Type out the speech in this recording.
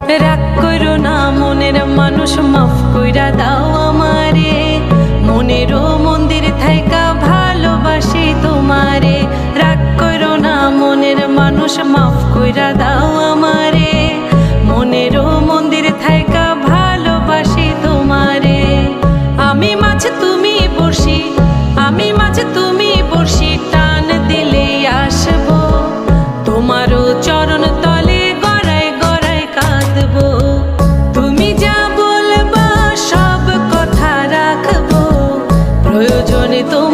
রাগ করো না, মনের মানুষ মাফ কইরা দাও আমারে। মনেরও মন্দির থাইকা ভালোবাসি তোমারে। রাগ করো না, মনের মানুষ মাফ কইরা দাও আমারে। মনেরও মন্দির থাইকা ভালোবাসি তোমারে। আমি মাছ তুমি বসি আমি মাছ তুমি de todo.